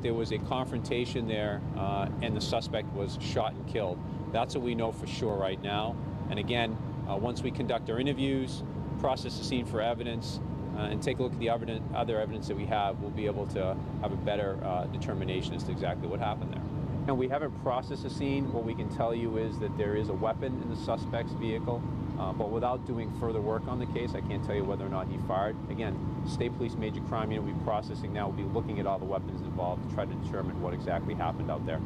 There was a confrontation there, uh, and the suspect was shot and killed. That's what we know for sure right now. And again, uh, once we conduct our interviews, process the scene for evidence, uh, and take a look at the other evidence that we have, we'll be able to have a better uh, determination as to exactly what happened there. And we haven't processed the scene. What we can tell you is that there is a weapon in the suspect's vehicle, uh, but without doing further work on the case, I can't tell you whether or not he fired. Again, State Police Major Crime Unit will be processing now. We'll be looking at all the weapons involved to try to determine what exactly happened out there.